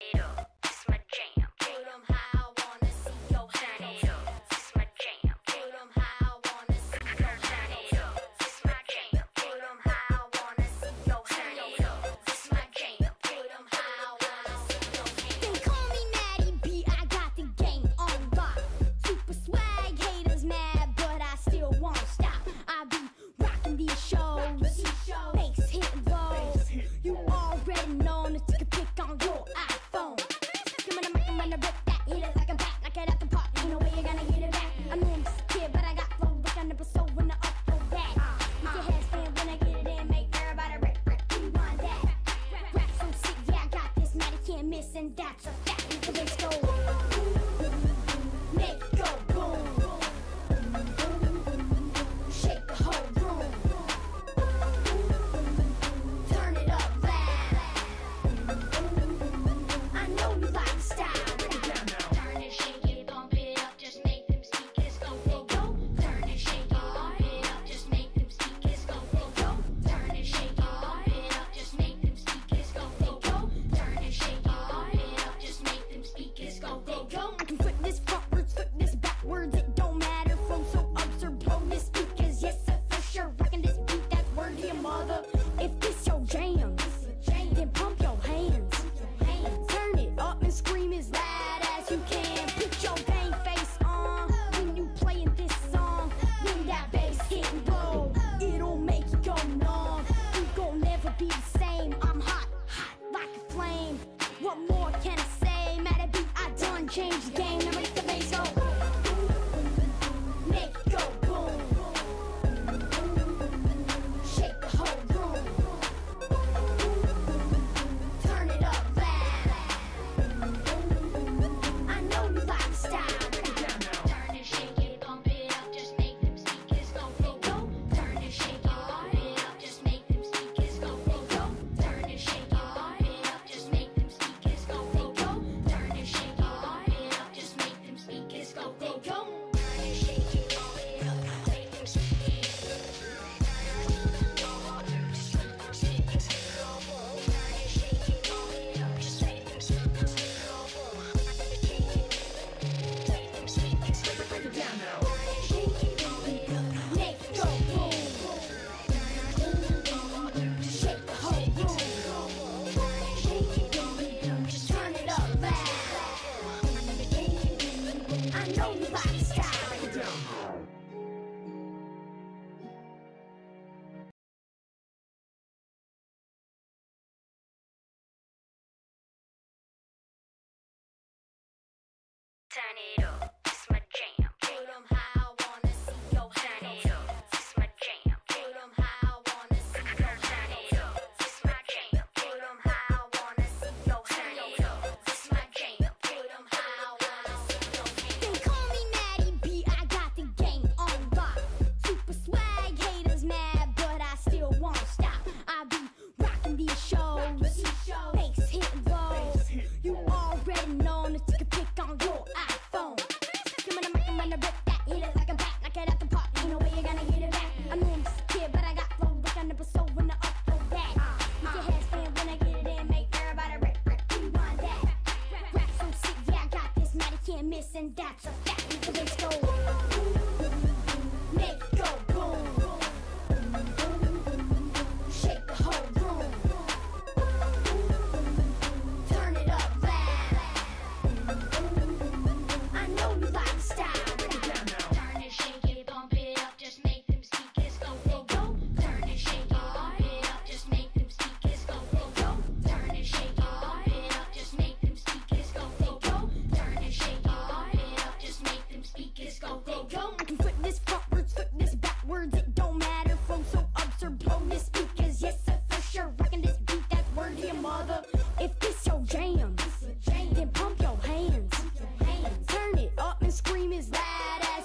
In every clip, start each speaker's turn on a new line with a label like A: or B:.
A: Pero change the game. It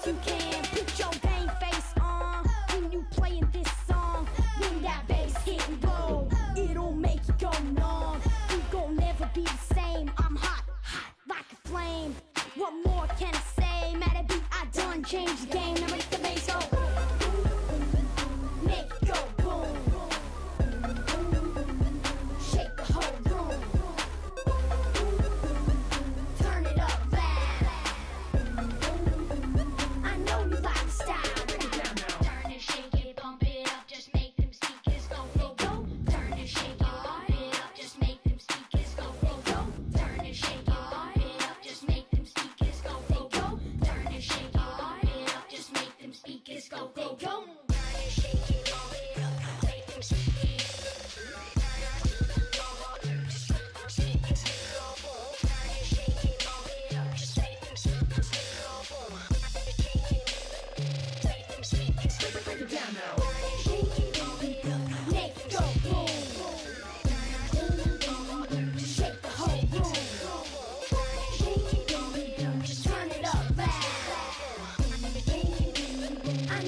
A: you.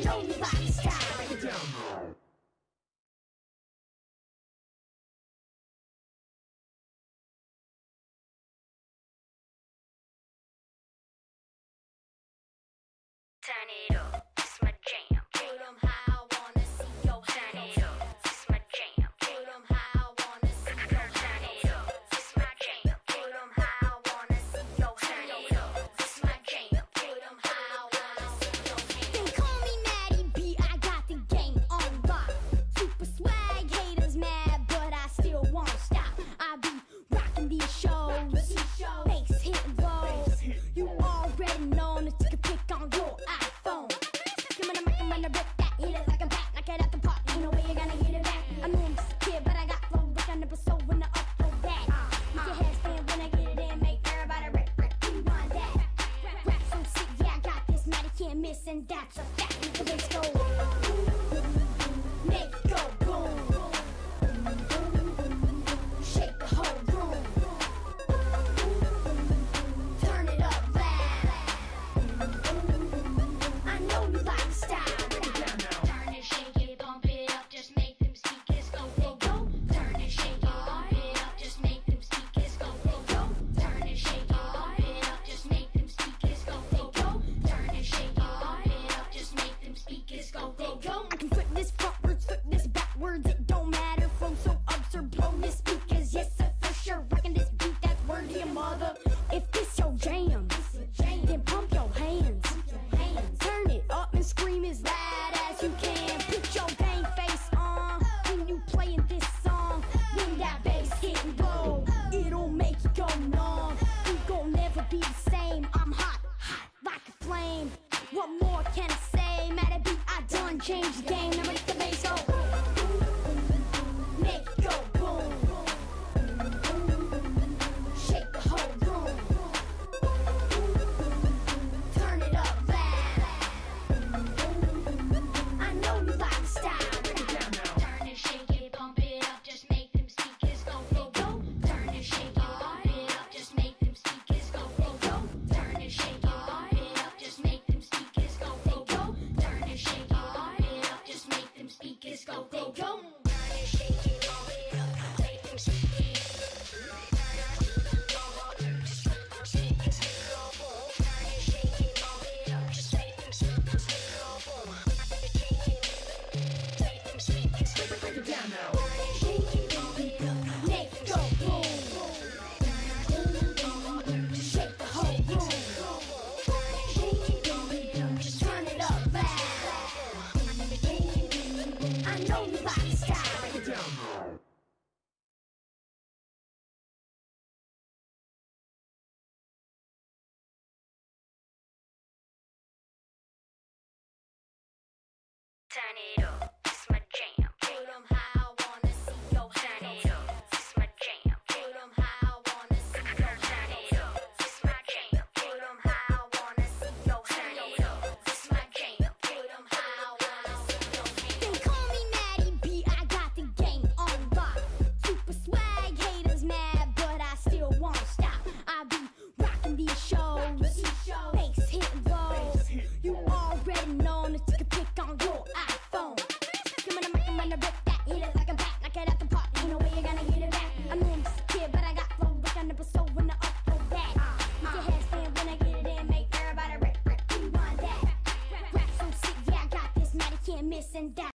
B: Turn it up, Turn it up.
A: already known that you can pick on
C: your eye.